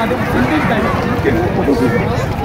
あ、でも全然大丈夫。